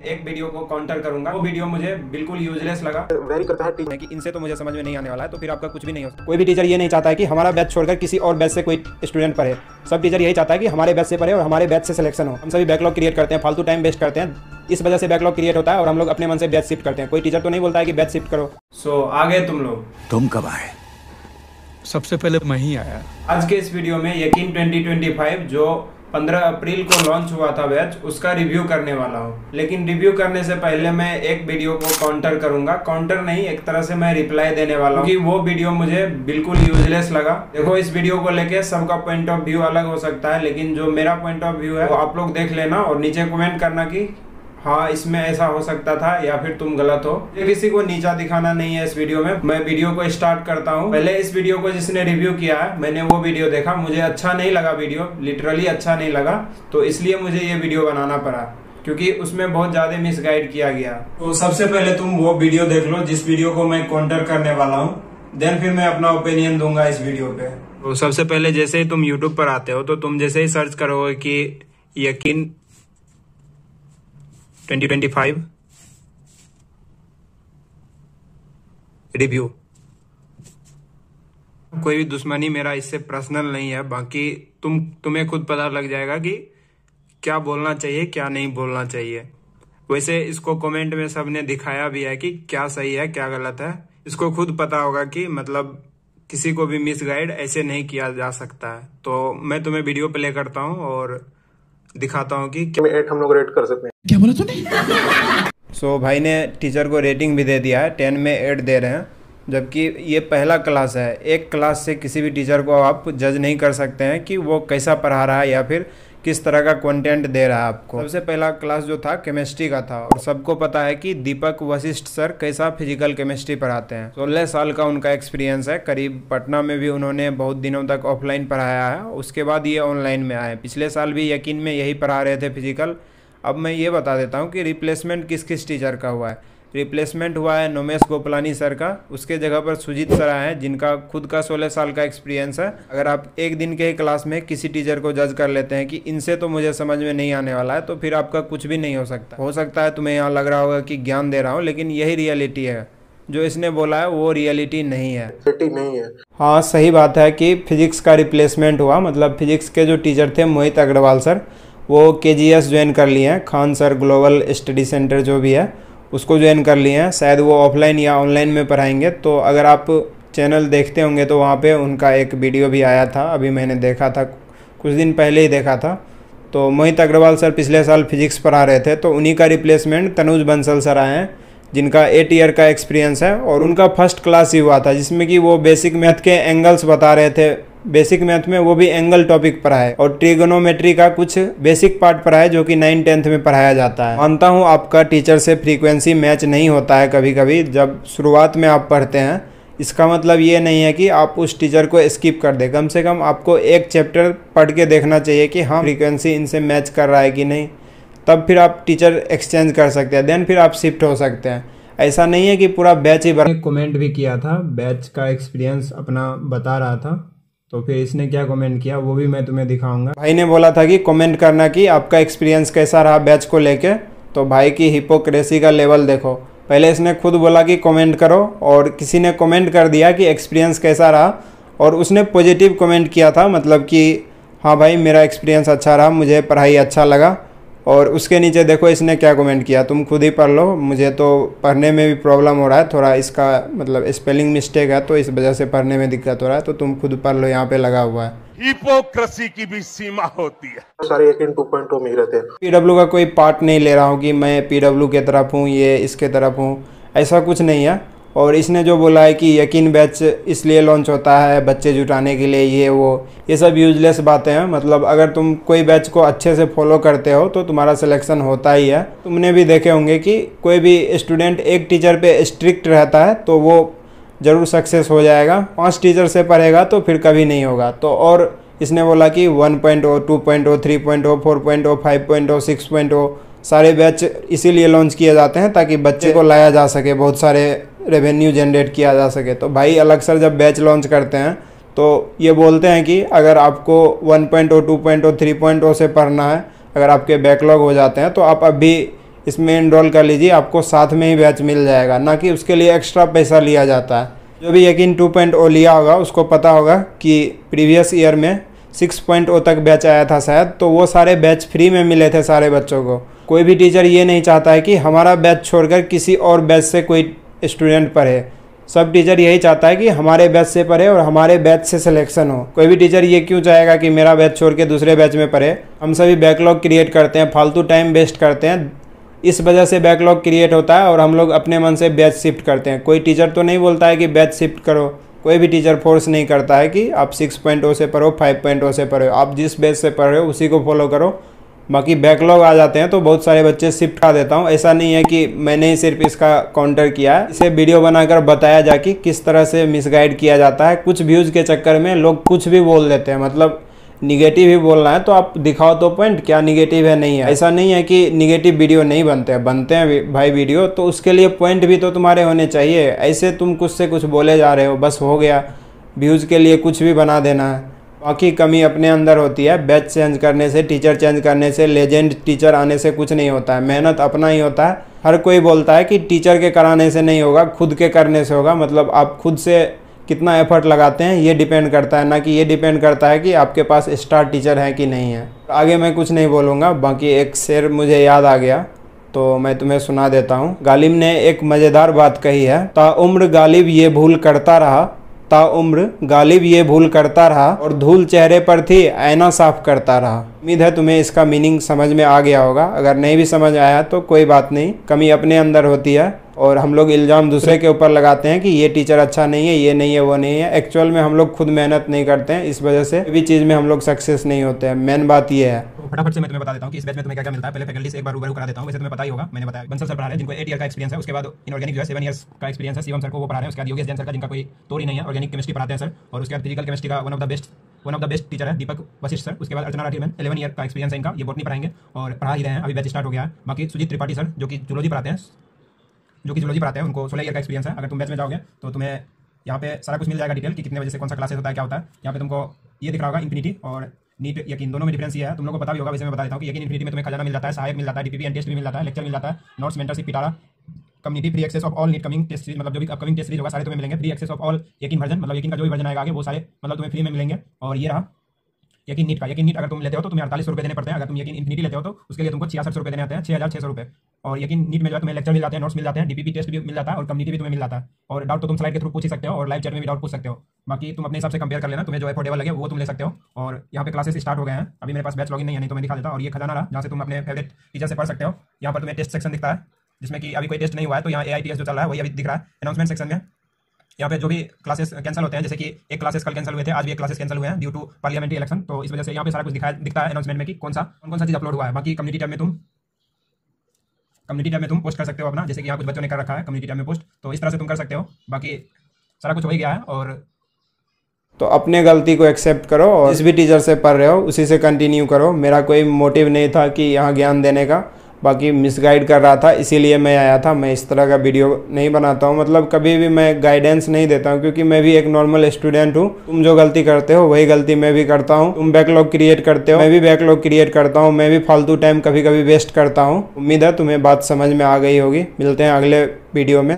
एक वीडियो को काउंटर करूँगा। वो वीडियो मुझे बिल्कुल यूजलेस लगा। वेरी करता है टीचर है कि इनसे तो मुझे समझ में नहीं आने वाला है तो फिर आपका कुछ भी नहीं हो सकता। कोई भी टीचर ये नहीं चाहता है कि हमारा बैच छोड़कर किसी और बैच से कोई स्टूडेंट पढ़े। सब टीचर यही चाहता है कि हमारे बैच से पढ़े और हमारे बैच से सिलेक्शन हो। हम सभी बैकलॉग क्रिएट करते हैं फालतू टाइम वेस्ट करते हैं। इस वजह से बैकलॉग क्रिएट होता है और हम लोग अपने मन से बैच शिफ्ट करते हैं। कोई टीचर तो नहीं बोलता है कि बैच शिफ्ट करो। सो आगे तुम लोग। तुम कब आए? सबसे पहले मैं ही आया। आज के इस वीडियो में यकीन 2025 जो 15 अप्रैल को लॉन्च हुआ था बैच उसका रिव्यू करने वाला हूँ। लेकिन रिव्यू करने से पहले मैं एक वीडियो को काउंटर करूँगा। काउंटर नहीं, एक तरह से मैं रिप्लाई देने वाला हूँ। वो वीडियो मुझे बिल्कुल यूजलेस लगा। देखो, इस वीडियो को लेके सबका पॉइंट ऑफ़ व्यू अलग हो सकता है, लेकिन जो मेरा पॉइंट ऑफ़ व्यू है, वो आप लोग देख लेना और नीचे कमेंट करना की हाँ इसमें ऐसा हो सकता था या फिर तुम गलत हो। ये किसी को नीचा दिखाना नहीं है इस वीडियो में। मैं वीडियो को स्टार्ट करता हूँ। पहले इस वीडियो को जिसने रिव्यू किया है, मैंने वो वीडियो देखा। मुझे अच्छा नहीं लगा वीडियो, लिटरली अच्छा नहीं लगा। तो इसलिए मुझे ये वीडियो बनाना पड़ा, क्योंकि उसमें बहुत ज़्यादा मिसगाइड किया गया। तो सबसे पहले तुम वो वीडियो देख लो, जिस वीडियो को मैं काउंटर करने वाला हूँ। देन फिर मैं अपना ओपिनियन दूँगा इस वीडियो पे। तो सबसे पहले जैसे ही तुम यूट्यूब पर आते हो तो तुम जैसे ही सर्च करोगे कि यकीन 2025 रिव्यू कोई भी दुश्मनी मेरा इससे पर्सनल नहीं है, बाकी तुम, तुम्हें खुद पता लग जाएगा कि क्या बोलना चाहिए, क्या नहीं बोलना चाहिए। वैसे इसको कमेंट में सबने दिखाया भी है कि क्या सही है, क्या गलत है। इसको खुद पता होगा कि मतलब किसी को भी मिस गाइड ऐसे नहीं किया जा सकता है। तो मैं तुम्हें वीडियो प्ले करता हूँ और दिखाता हूँ कि क्या एट हम लोग रेट कर सकते हैं। क्या बोला तूने? सो so, भाई ने टीचर को रेटिंग भी दे दिया है टेन में एट दे रहे हैं जबकि ये पहला क्लास है। एक क्लास से किसी भी टीचर को आप जज नहीं कर सकते हैं कि वो कैसा पढ़ा रहा है या फिर किस तरह का कंटेंट दे रहा है आपको? सबसे पहला क्लास जो था केमिस्ट्री का था और सबको पता है कि दीपक वशिष्ठ सर कैसा फ़िज़िकल केमिस्ट्री पढ़ाते हैं। सोलह साल का उनका एक्सपीरियंस है। करीब पटना में भी उन्होंने बहुत दिनों तक ऑफलाइन पढ़ाया है। उसके बाद ये ऑनलाइन में आए। पिछले साल भी यकीन में यही पढ़ा रहे थे फ़िज़िकल अब मैं ये बता देता हूँ कि रिप्लेसमेंट किस किस टीचर का हुआ है। रिप्लेसमेंट हुआ है नोमेश गोपलानी सर का। उसके जगह पर सुजीत सर आए हैं जिनका खुद का 16 साल का एक्सपीरियंस है। अगर आप एक दिन के ही क्लास में किसी टीचर को जज कर लेते हैं कि इनसे तो मुझे समझ में नहीं आने वाला है तो फिर आपका कुछ भी नहीं हो सकता। हो सकता है तुम्हें यहाँ लग रहा होगा कि ज्ञान दे रहा हूँ लेकिन यही रियलिटी है। जो इसने बोला है वो रियलिटी नहीं है। नहीं है। हाँ सही बात है कि फिजिक्स का रिप्लेसमेंट हुआ। मतलब फिजिक्स के जो टीचर थे मोहित अग्रवाल सर वो के जी एस ज्वाइन कर लिए हैं। Khan sir global study centre जो भी है उसको ज्वाइन कर लिए हैं। शायद वो ऑफलाइन या ऑनलाइन में पढ़ाएँगे। तो अगर आप चैनल देखते होंगे तो वहाँ पे उनका एक वीडियो भी आया था। अभी मैंने देखा था, कुछ दिन पहले ही देखा था। तो मोहित अग्रवाल सर पिछले साल फिजिक्स पढ़ा रहे थे। तो उन्हीं का रिप्लेसमेंट तनुज बंसल सर आए हैं, जिनका एट ईयर का एक्सपीरियंस है। और उनका फ़र्स्ट क्लास ही हुआ था, जिसमें कि वो बेसिक मैथ के एंगल्स बता रहे थे। बेसिक मैथ में वो भी एंगल टॉपिक पर है और ट्रिगोनोमेट्री का कुछ बेसिक पार्ट पर है जो कि नाइन टेंथ में पढ़ाया जाता है। मानता हूँ आपका टीचर से फ्रीक्वेंसी मैच नहीं होता है कभी कभी जब शुरुआत में आप पढ़ते हैं, इसका मतलब ये नहीं है कि आप उस टीचर को स्किप कर दें। कम से कम आपको एक चैप्टर पढ़ के देखना चाहिए कि हाँ फ्रीक्वेंसी इनसे मैच कर रहा है कि नहीं। तब फिर आप टीचर एक्सचेंज कर सकते हैं। देन फिर आप शिफ्ट हो सकते हैं। ऐसा नहीं है कि पूरा बैच ही कमेंट भी किया था, बैच का एक्सपीरियंस अपना बता रहा था। तो फिर इसने क्या कमेंट किया? वो भी मैं तुम्हें दिखाऊँगा। भाई ने बोला था कि कमेंट करना कि आपका एक्सपीरियंस कैसा रहा बैच को लेके? तो भाई की हिपोक्रेसी का लेवल देखो। पहले इसने खुद बोला कि कमेंट करो और किसी ने कमेंट कर दिया कि एक्सपीरियंस कैसा रहा और उसने पॉजिटिव कमेंट किया था मतलब कि हाँ भाई, मेरा एक्सपीरियंस अच्छा रहा, मुझे पढ़ाई अच्छा लगा। और उसके नीचे देखो इसने क्या कमेंट किया। तुम खुद ही पढ़ लो। मुझे तो पढ़ने में भी प्रॉब्लम हो रहा है। थोड़ा इसका मतलब स्पेलिंग मिस्टेक है तो इस वजह से पढ़ने में दिक्कत हो रहा है। तो तुम खुद पढ़ लो यहाँ पे लगा हुआ है। हिपोक्रेसी की भी सीमा होती है। सारे टू पॉइंट में ही रहते हैं। पीडब्ल्यू का कोई पार्ट नहीं ले रहा हूँ कि मैं पीडब्ल्यू के तरफ़ हूँ ये इसके तरफ़ हूँ। ऐसा कुछ नहीं है। और इसने जो बोला है कि यकीन बैच इसलिए लॉन्च होता है बच्चे जुटाने के लिए ये वो ये सब यूजलेस बातें हैं। मतलब अगर तुम कोई बैच को अच्छे से फॉलो करते हो तो तुम्हारा सिलेक्शन होता ही है। तुमने भी देखे होंगे कि कोई भी स्टूडेंट एक टीचर पे स्ट्रिक्ट रहता है तो वो ज़रूर सक्सेस हो जाएगा। पाँच टीचर से पढ़ेगा तो फिर कभी नहीं होगा। तो और इसने बोला कि 1.0, 2.0, 3.0, 4.0, 5.0, 6.0 सारे बैच इसीलिए लॉन्च किए जाते हैं ताकि बच्चे को लाया जा सके बहुत सारे रेवेन्यू जनरेट किया जा सके। तो भाई अलग सर जब बैच लॉन्च करते हैं तो ये बोलते हैं कि अगर आपको 1.0, 2.0, 3.0 से पढ़ना है अगर आपके बैकलॉग हो जाते हैं तो आप अभी इसमें इनरोल कर लीजिए आपको साथ में ही बैच मिल जाएगा। ना कि उसके लिए एक्स्ट्रा पैसा लिया जाता है। जो भी यकीन 2.0 लिया होगा उसको पता होगा कि प्रीवियस ईयर में 6.0 तक बैच आया था शायद तो वो सारे बैच फ्री में मिले थे सारे बच्चों को। कोई भी टीचर ये नहीं चाहता है कि हमारा बैच छोड़कर किसी और बैच से कोई स्टूडेंट पढ़े सब टीचर यही चाहता है कि हमारे बैच से पढ़े और हमारे बैच से सिलेक्शन हो। कोई भी टीचर ये क्यों चाहेगा कि मेरा बैच छोड़ के दूसरे बैच में पढ़े? हम सभी बैकलॉग क्रिएट करते हैं, फालतू टाइम वेस्ट करते हैं। इस वजह से बैकलॉग क्रिएट होता है और हम लोग अपने मन से बैच शिफ्ट करते हैं। कोई टीचर तो नहीं बोलता है कि बैच शिफ्ट करो। कोई भी टीचर फोर्स नहीं करता है कि आप सिक्स पॉइंट ओ से पढ़ो फाइव पॉइंट ओ से पढ़ो। आप जिस बैच से पढ़ रहे हो, उसी को फॉलो करो। बाकी बैकलॉग आ जाते हैं तो बहुत सारे बच्चे शिफ्ट कर देता हूँ। ऐसा नहीं है कि मैंने ही सिर्फ़ इसका काउंटर किया है। इसे वीडियो बनाकर बताया जा कि किस तरह से मिसगाइड किया जाता है। कुछ व्यूज़ के चक्कर में लोग कुछ भी बोल देते हैं मतलब निगेटिव ही बोलना है तो आप दिखाओ तो पॉइंट क्या निगेटिव है, नहीं है। ऐसा नहीं है कि निगेटिव वीडियो नहीं बनते हैं। बनते हैं भाई वीडियो तो उसके लिए पॉइंट भी तो तुम्हारे होने चाहिए। ऐसे तुम कुछ से कुछ बोले जा रहे हो, बस हो गया। व्यूज़ के लिए कुछ भी बना देना। है बाकी कमी अपने अंदर होती है। बैच चेंज करने से, टीचर चेंज करने से, लेजेंड टीचर आने से कुछ नहीं होता है। मेहनत अपना ही होता है। हर कोई बोलता है कि टीचर के कराने से नहीं होगा, खुद के करने से होगा। मतलब आप खुद से कितना एफर्ट लगाते हैं, ये डिपेंड करता है। ना कि ये डिपेंड करता है कि आपके पास स्टार टीचर हैं कि नहीं है। आगे मैं कुछ नहीं बोलूँगा। बाकी एक शेर मुझे याद आ गया तो मैं तुम्हें सुना देता हूँ। गालिब ने एक मज़ेदार बात कही है। ताउम्र गालिब ये भूल करता रहा ताउम्र गालिब ये भूल करता रहा और धूल चेहरे पर थी, आईना साफ़ करता रहा। उम्मीद है तुम्हें इसका मीनिंग समझ में आ गया होगा। अगर नहीं भी समझ आया तो कोई बात नहीं, कमी अपने अंदर होती है। और हम लोग इल्ज़ाम दूसरे के ऊपर लगाते हैं कि ये टीचर अच्छा नहीं है, ये नहीं है, वो नहीं है। एक्चुअल में हम लोग खुद मेहनत नहीं करते हैं, इस वजह से भी चीज़ में हम लोग सक्सेस नहीं होते हैं। मेन बात ये है। तो फटाफट से मैं तुम्हें बता देता हूँ कि इस बैच में तुम्हें क्या क्या मिलता है। पहले फैकल्टी से एक बार रूबरू करा देता हूँ। वैसे तुम्हें पता ही होगा, मैंने बताया। बंसल सर पढ़ा रहे हैं, जिनको एट ईयर का एक्सपीरियंस है, उसके बाद इनऑर्गेनिक जो है सेवन ईयर्स का एक्सपीरियंस है, शिवम सर को वो पढ़ा रहे हैं। उसके बाद योगेश जैन सर का, जिनका कोई तोरी नहीं है ऑर्गेनिक केमिस्ट्री पढ़ाते हैं सर और उसके बाद फ़िज़िकल केमिस्ट्री का one of the best one of the best teacher है, दीपक वशिष्ठ सर उसके बाद अर्चना राठी मैन इलेवन ईयर का एक्सपीरियंस है इनका, ये बोटनी पढ़ाएँगे। और पढ़ा ही रहे हैं, अभी बैच स्टार्ट हो गया है। बाकी सुजीत त्रिपाठी सर जो कि जूलॉजी पढ़ाते हैं जो कि जूलॉजी पढ़ाते हैं, उनको सोलह ईयर का एक्सपीरियंस है। अगर तुम बैच में जाओगे तो तुम्हें यहाँ पे सारा कुछ मिल जाएगा डिटेल कि कितने बजे से कौन सा क्लासेस होता है, क्या होता है। यहाँ पे तुमको ये दिख रहा होगा इन्फिनिटी और नीट यकीन, दोनों में डिफरेंस ये है। तुम लोग को पता भी होगा, वैसे मैं बता देता हूँ कि यकीन इन्फिनिटी में तुम्हें खजाना मिल जाता है, सहायक मिल जाता है डीपीपी एंड टेस्ट भी मिल जाता है लेक्चर मिल जाता है notes mentorship Pitara community free access of all NEET coming test series मतलब जो भी अपकमिंग टेस्ट सीरीज़ होगा, सारे तुम्हें मिलेंगे। फ्री एक्सेस ऑफ़ ऑल यकीन वर्जन मतलब यकीन का जो भी वर्जन आएगा आगे, वो सारे मतलब तुम्हें फ्री में मिलेंगे। और ये रहा यकीन नीट का, यकीन नीट, अगर तुम लेते हो तो तुम्हें अड़तालीस रुपये देने पड़ते हैं, अगर तुम यकीन इन्फिनिटी लेते हो तो उसके लिए तुमको छियासठ रुपये देने आते हैं छः हज़ार छह सौ रुपये और यकीन नीट में जो है तुम्हें लेक्चर मिल जाते हैं नोट्स मिल जाते हैं डीपीपी टेस्ट भी मिल जाता है और कम्युनिटी भी तुम्हें मिल जाता है। और डाउट तो तुम स्लाइड के थ्रू पूछ सकते हो और लाइव चैट में भी डाउट पूछ सकते हो। बाकी तुम अपने हिसाब से कंपेयर कर लेना, तुम्हें जो अफोर्डेबल लगे, वो तुम ले सकते हो। और यहाँ पे क्लासेस स्टार्ट हो गए हैं। अभी मेरे पास बैच लॉगिन नहीं है, नहीं तो मैं दिखा देता और ये खजाना रहा, जहाँ से तुम अपने फेवरेट टीचर से पढ़ सकते हो। यहाँ पर तुम्हें टेस्ट सेक्शन दिखता है, जिसमें कि अभी कोई टेस्ट नहीं हुआ है तो यहाँ ए जो चल रहा है, वही अभी दिख रहा है। अनाउंसमेंट सेक्शन में। यहाँ पे जो भी क्लासेस कैंसिल होते हैं, जैसे कि एक क्लासेस कल कैंसिल हुए थे, आज भी एक क्लासेस कैंसिल हुए हैं ड्यू टू पार्लियामेंट्री इलेक्शन तो इस वजह से यहाँ पे सारा कुछ दिखाया दिखता है अनाउंसमेंट में कि कौन सा कौन कौन सा चीज़ अपलोड हुआ है। बाकी कम्युनिटी टैब में तुम कम्युनिटी टैब में तुम पोस्ट कर सकते हो अपना, जैसे कि यहाँ कुछ बच्चों ने कर रखा है कम्युनिटी टैब में पोस्ट तो इस तरह से तुम कर सकते हो। बाकी सारा कुछ हो ही गया है और तो अपने गलती को एक्सेप्ट करो और जिस भी टीचर से पढ़ रहे हो, उसी से कंटिन्यू करो। मेरा कोई मोटिव नहीं था कि यहाँ ज्ञान देने का। बाकी मिसगाइड कर रहा था, इसीलिए मैं आया था। मैं इस तरह का वीडियो नहीं बनाता हूँ। मतलब कभी भी मैं गाइडेंस नहीं देता हूँ, क्योंकि मैं भी एक नॉर्मल स्टूडेंट हूँ। तुम जो गलती करते हो, वही गलती मैं भी करता हूँ। तुम बैकलॉग क्रिएट करते हो, मैं भी बैकलॉग क्रिएट करता हूँ। मैं भी फालतू टाइम कभी कभी वेस्ट करता हूँ। उम्मीद है तुम्हें बात समझ में आ गई होगी। मिलते हैं अगले वीडियो में।